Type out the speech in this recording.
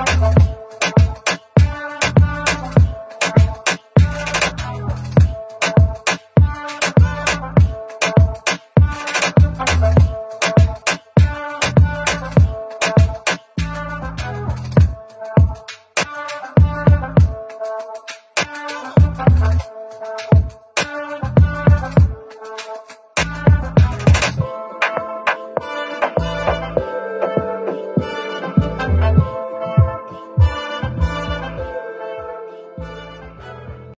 Oh, oh, oh.